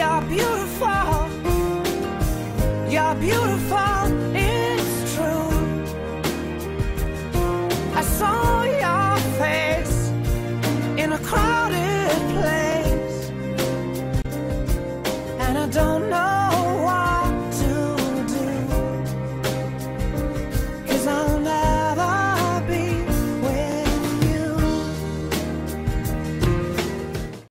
You're beautiful. You're beautiful. It's true. I saw your face in a crowded place, and I don't know.